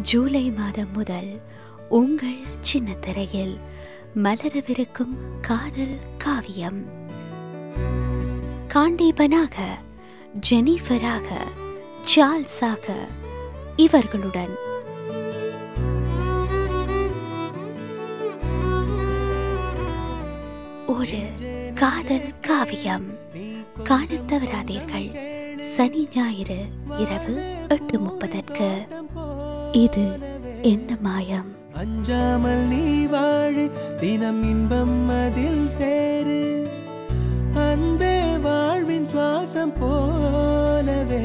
ஜூலை மாதம் முதல் உங்கள் சின்ன திரையில் மலரவிருக்கும் காதல் காவியம். காண்டீபனாக ஜெனிஃபராக சார்ல்ஸாக இவர்களுடன். ஒரு காதல் காவியம். காணத்தவராதீர்கள். சனி ஞாயிறு இரவு எட்டு முப்பதற்கு. இது என்ன மாயம்? அஞ்சாமல் நீ வாழு தினம் இன்பம் அதில் சேரு. அன்பே வாழ்வின் சுவாசம் போலவே